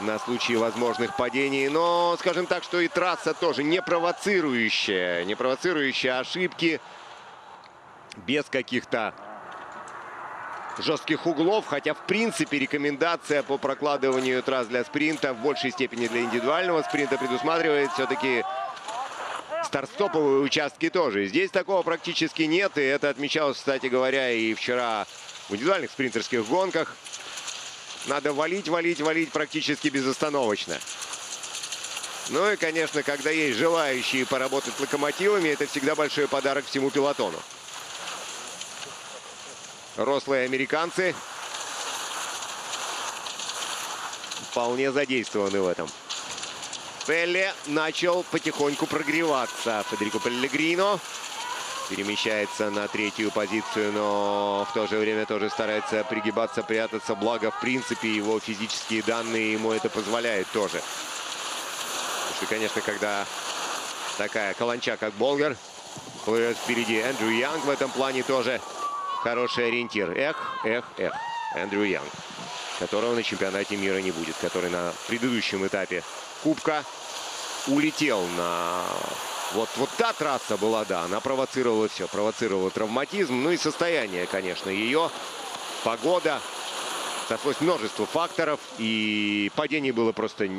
на случай возможных падений. Но, скажем так, что и трасса тоже не провоцирующая, не провоцирующая ошибки без каких-то жестких углов. Хотя, в принципе, рекомендация по прокладыванию трасс для спринта в большей степени для индивидуального спринта предусматривает все-таки старт-стоповые участки тоже. Здесь такого практически нет, и это отмечалось, кстати говоря, и вчера в индивидуальных спринтерских гонках. Надо валить, валить, валить практически безостановочно. Ну и, конечно, когда есть желающие поработать локомотивами, это всегда большой подарок всему пилотону. Рослые американцы вполне задействованы в этом. Пелле начал потихоньку прогреваться. Федерико Пеллегрино перемещается на третью позицию, но в то же время тоже старается пригибаться, прятаться. Благо, в принципе, его физические данные ему это позволяют тоже. Потому что, конечно, когда такая каланча, как Болгар, плывет впереди Эндрю Янг в этом плане тоже хороший ориентир. Эх, эх, эх. Эндрю Янг, которого на чемпионате мира не будет, который на предыдущем этапе Кубка улетел на... Вот, вот та трасса была, да, она провоцировала все, провоцировала травматизм, ну и состояние, конечно, ее, погода. Сошлось множество факторов, и падений было просто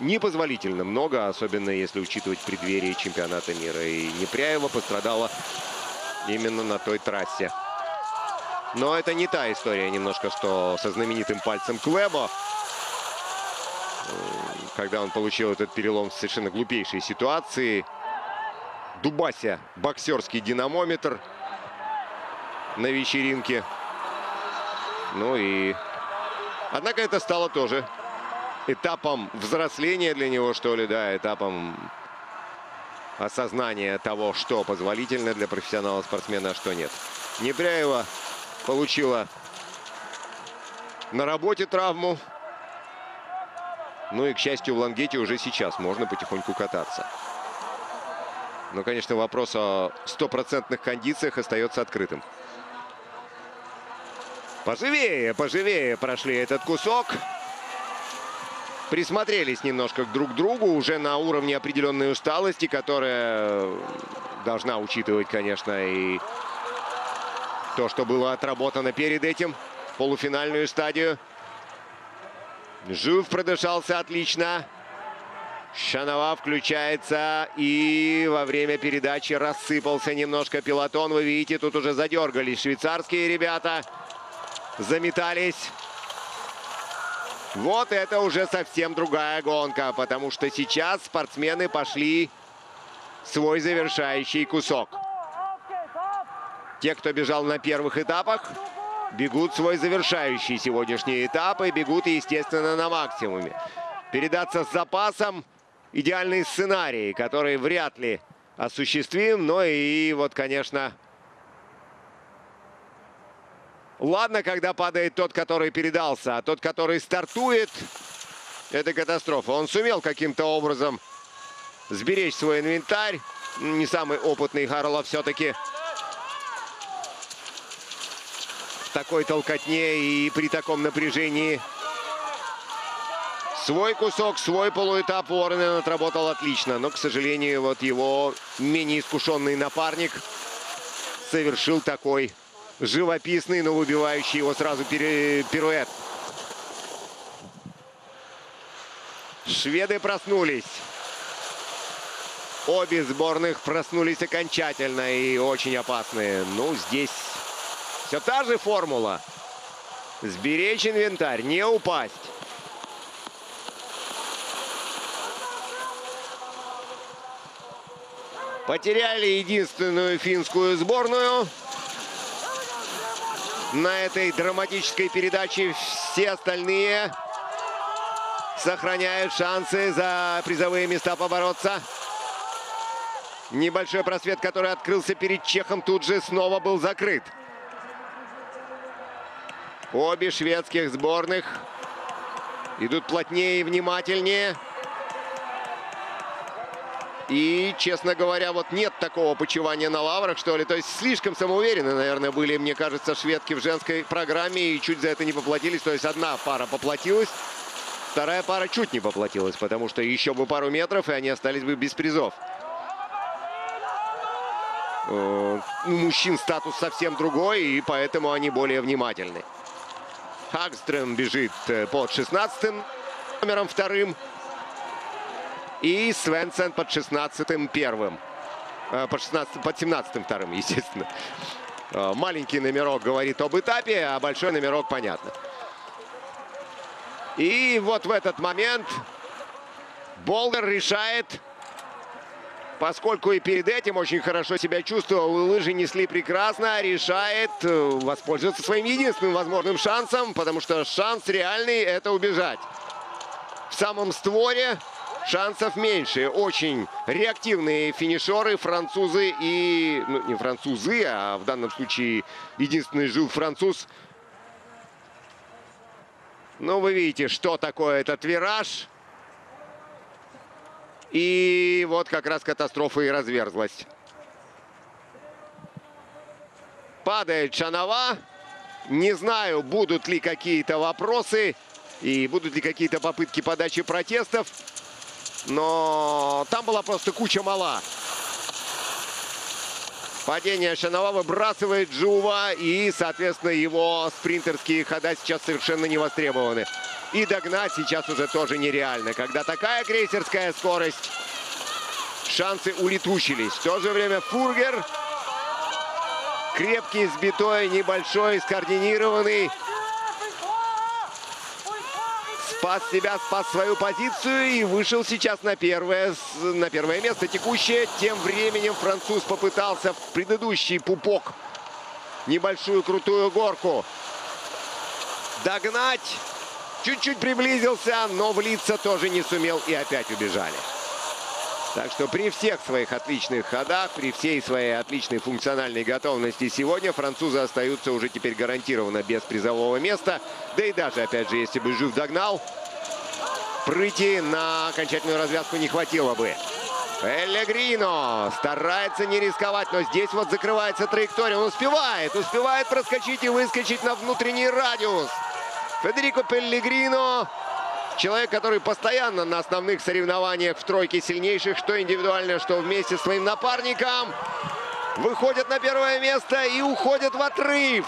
непозволительно много, особенно если учитывать преддверие чемпионата мира. И Непряева пострадала именно на той трассе. Но это не та история немножко, что со знаменитым пальцем Клэбо, когда он получил этот перелом в совершенно глупейшей ситуации. Дубася боксерский динамометр на вечеринке. Ну и... Однако это стало тоже этапом взросления для него, что ли, да, этапом осознания того, что позволительно для профессионала спортсмена, а что нет. Непряева получила на работе травму. Ну и, к счастью, в Лангете уже сейчас можно потихоньку кататься. Но, конечно, вопрос о стопроцентных кондициях остается открытым. Поживее, поживее прошли этот кусок. Присмотрелись немножко друг к другу уже на уровне определенной усталости, которая должна учитывать, конечно, и то, что было отработано перед этим. Полуфинальную стадию. Жив продышался отлично. Шанова включается и во время передачи рассыпался немножко пилотон. Вы видите, тут уже задергались швейцарские ребята. Заметались. Вот это уже совсем другая гонка, потому что сейчас спортсмены пошли свой завершающий кусок. Те, кто бежал на первых этапах, бегут свой завершающий сегодняшний этап и бегут, естественно, на максимуме. Передаться с запасом – идеальный сценарий, который вряд ли осуществим. Но и вот, конечно, ладно, когда падает тот, который передался, а тот, который стартует – это катастрофа. Он сумел каким-то образом сберечь свой инвентарь. Не самый опытный Харлов все-таки – такой толкотне и при таком напряжении. Свой кусок, свой полуэтап Уоррен отработал отлично. Но, к сожалению, вот его менее искушенный напарник совершил такой живописный, но выбивающий его сразу пируэт. Шведы проснулись. Обе сборных проснулись окончательно и очень опасные. Ну, здесь все та же формула. Сберечь инвентарь, не упасть. Потеряли единственную финскую сборную. На этой драматической передаче все остальные сохраняют шансы за призовые места побороться. Небольшой просвет, который открылся перед Чехом, тут же снова был закрыт. Обе шведских сборных идут плотнее и внимательнее. И, честно говоря, вот нет такого почивания на лаврах, что ли. То есть слишком самоуверены, наверное, были, мне кажется, шведки в женской программе. И чуть за это не поплатились. То есть одна пара поплатилась, вторая пара чуть не поплатилась. Потому что еще бы пару метров, и они остались бы без призов. Э, у мужчин статус совсем другой, и поэтому они более внимательны. Хагстрем бежит э, под 16 номером вторым. И Свенсен под 16 первым. Э, под, 16, под 17 вторым, [LAUGHS] естественно. Э, маленький номерок говорит об этапе, а большой номерок понятно. И вот в этот момент Болгар решает поскольку и перед этим очень хорошо себя чувствовал, лыжи несли прекрасно, решает э, воспользоваться своим единственным возможным шансом, потому что шанс реальный – это убежать. В самом створе шансов меньше. Очень реактивные финишеры, французы и... Ну, не французы, а в данном случае единственный жил француз. Ну, вы видите, что такое этот вираж. И вот как раз катастрофа и разверзлась. Падает Шанова. Не знаю, будут ли какие-то вопросы и будут ли какие-то попытки подачи протестов. Но там была просто куча мала. Падение Шанова выбрасывает Джува. И, соответственно, его спринтерские хода сейчас совершенно не востребованы. И догнать сейчас уже тоже нереально. Когда такая крейсерская скорость, шансы улетучились. В то же время Фургер крепкий, сбитой, небольшой, скоординированный спас себя, спас свою позицию и вышел сейчас на первое, на первое место текущее. Тем временем француз попытался в предыдущий пупок небольшую крутую горку догнать. Чуть-чуть приблизился, но влиться тоже не сумел и опять убежали. Так что при всех своих отличных ходах, при всей своей отличной функциональной готовности сегодня французы остаются уже теперь гарантированно без призового места. Да и даже, опять же, если бы Жив догнал, прыти на окончательную развязку не хватило бы. Пеллегрино старается не рисковать, но здесь вот закрывается траектория. Он успевает, успевает проскочить и выскочить на внутренний радиус. Федерико Пеллегрино Человек, который постоянно на основных соревнованиях в тройке сильнейших, что индивидуально, что вместе с своим напарником, выходит на первое место и уходит в отрыв.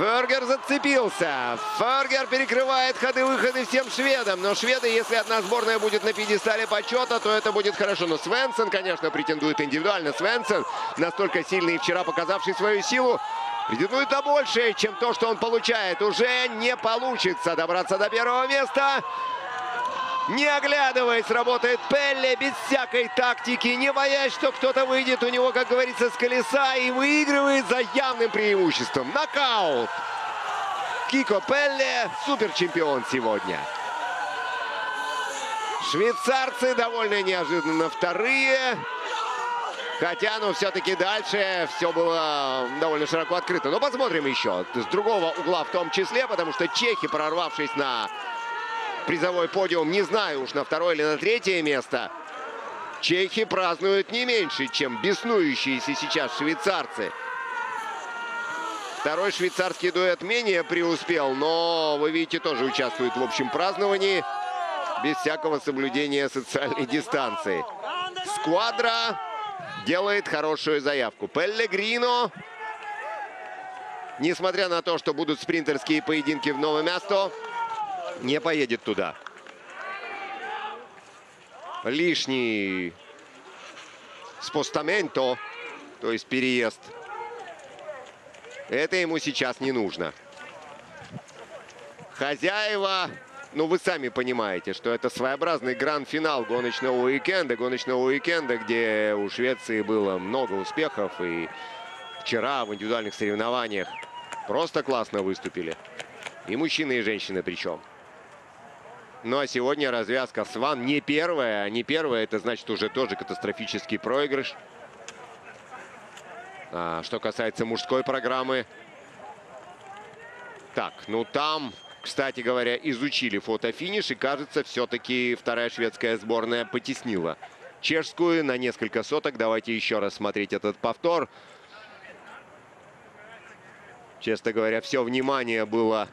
Фергер зацепился. Фергер перекрывает ходы-выходы всем шведам. Но шведы, если одна сборная будет на пьедестале почета, то это будет хорошо. Но Свенсон, конечно, претендует индивидуально. Свенсон, настолько сильный вчера показавший свою силу, Претендует на большее, чем то, что он получает. Уже не получится добраться до первого места. Не оглядываясь, работает Пелле без всякой тактики, не боясь, что кто-то выйдет у него, как говорится, с колеса и выигрывает за явным преимуществом. Нокаут. Кико Пелле супер чемпион сегодня. Швейцарцы довольно неожиданно вторые. Хотя, ну, все-таки дальше все было довольно широко открыто. Но посмотрим еще с другого угла в том числе, потому что чехи, прорвавшись на призовой подиум, не знаю уж на второе или на третье место, чехи празднуют не меньше, чем беснующиеся сейчас швейцарцы. Второй швейцарский дуэт менее преуспел, но, вы видите, тоже участвует в общем праздновании без всякого соблюдения социальной дистанции. Сквадра делает хорошую заявку. Пеллегрино, несмотря на то, что будут спринтерские поединки в новое место, не поедет туда. Лишний спостаменто, то есть переезд. Это ему сейчас не нужно. Хозяева ну, вы сами понимаете, что это своеобразный гранд-финал гоночного уикенда. Гоночного уикенда, где у Швеции было много успехов. И вчера в индивидуальных соревнованиях просто классно выступили. И мужчины, и женщины причем. Ну а сегодня развязка Сван не первая. Не первая, это значит уже тоже катастрофический проигрыш. А, что касается мужской программы. Так, ну там кстати говоря, изучили фотофиниш. И, кажется, все-таки вторая шведская сборная потеснила чешскую на несколько соток. Давайте еще раз смотреть этот повтор. Честно говоря, все внимание было...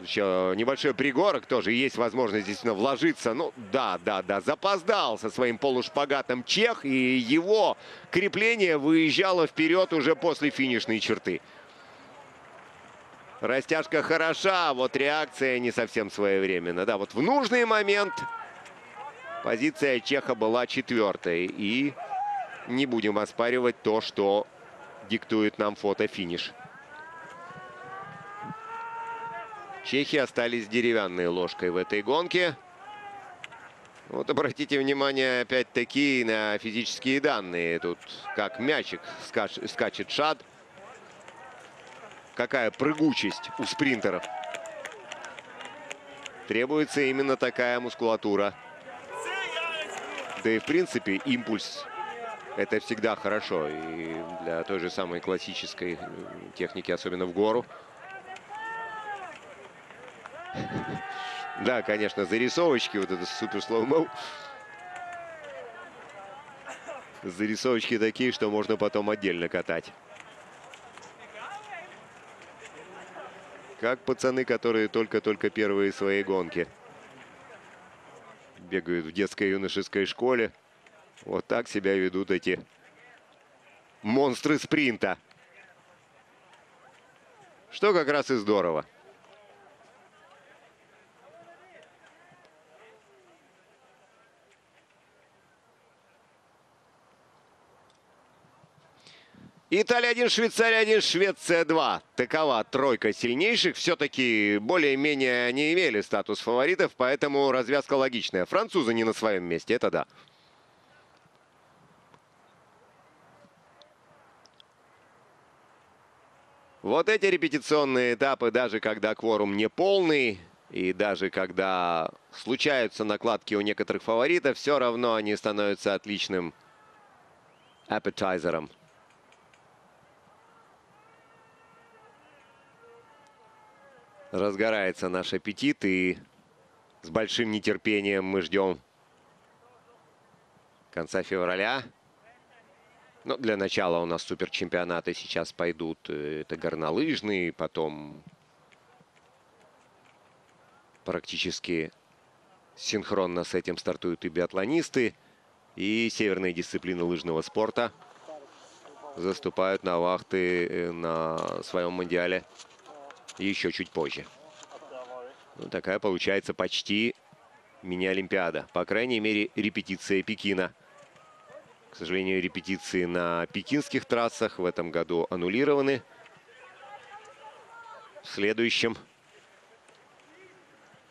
Еще небольшой пригорок тоже. Есть возможность здесь вложиться. Ну, да, да, да. Запоздал со своим полушпагатом чех. И его крепление выезжало вперед уже после финишной черты. Растяжка хороша, а вот реакция не совсем своевременна. Да, вот в нужный момент позиция Чеха была четвертой. И не будем оспаривать то, что диктует нам фотофиниш. Чехи остались деревянной ложкой в этой гонке. Вот обратите внимание опять-таки на физические данные. Тут как мячик скачет шад какая прыгучесть у спринтеров. Требуется именно такая мускулатура. Да и в принципе импульс это всегда хорошо. И для той же самой классической техники, особенно в гору. [LAUGHS] Да, конечно, зарисовочки, вот это супер slow-mo. Зарисовочки такие, что можно потом отдельно катать. Как пацаны, которые только-только первые свои гонки. бегают в детской юношеской школе. Вот так себя ведут эти монстры спринта. Что как раз и здорово. Италия 1, Швейцария 1, Швеция 2. Такова тройка сильнейших. Все-таки более-менее не имели статус фаворитов, поэтому развязка логичная. Французы не на своем месте, это да. Вот эти репетиционные этапы, даже когда кворум не полный, и даже когда случаются накладки у некоторых фаворитов, все равно они становятся отличным аппетайзером. Разгорается наш аппетит. И с большим нетерпением мы ждем конца февраля. Но для начала у нас суперчемпионаты сейчас пойдут. Э, это горнолыжные, потом практически синхронно с этим стартуют и биатлонисты, и северные дисциплины лыжного спорта заступают на вахты э, на своем мундиале еще чуть позже. Ну, такая получается почти мини-олимпиада. По крайней мере, репетиция Пекина. К сожалению, репетиции на пекинских трассах в этом году аннулированы. В следующем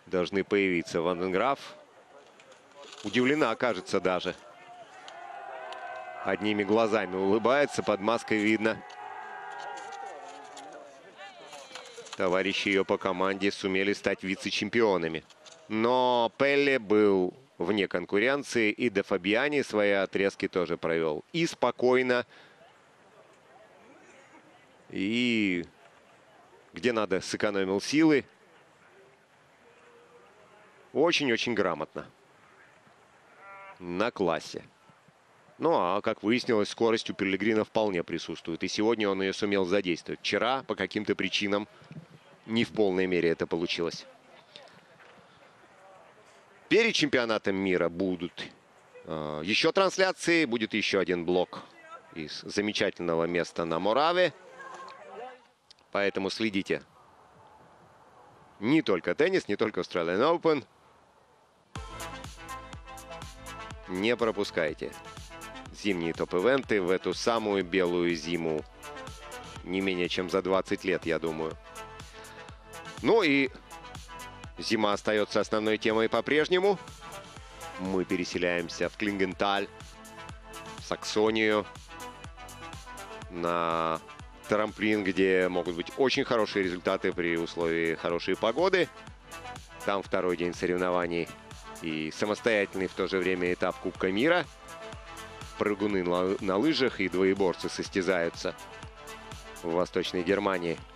должны появиться Ванденграф. Удивлена, кажется, даже. Одними глазами улыбается, под маской видно. Товарищи ее по команде сумели стать вице-чемпионами. Но Пелле был вне конкуренции, и Де Фабиани свои отрезки тоже провел. И спокойно, и где надо сэкономил силы. Очень-очень грамотно. На классе. Ну, а как выяснилось, скорость у Пеллегрина вполне присутствует. И сегодня он ее сумел задействовать. Вчера по каким-то причинам не в полной мере это получилось. Перед чемпионатом мира будут э, еще трансляции. Будет еще один блок из замечательного места на Мораве. Поэтому следите. Не только теннис, не только Australian Open. Не пропускайте зимние топ-ивенты в эту самую белую зиму. Не менее чем за 20 лет, я думаю. Ну и зима остается основной темой по-прежнему. Мы переселяемся в Клингенталь, в Саксонию, на трамплин, где могут быть очень хорошие результаты при условии хорошей погоды. Там второй день соревнований и самостоятельный в то же время этап Кубка мира. Прыгуны на лыжах и двоеборцы состязаются в Восточной Германии –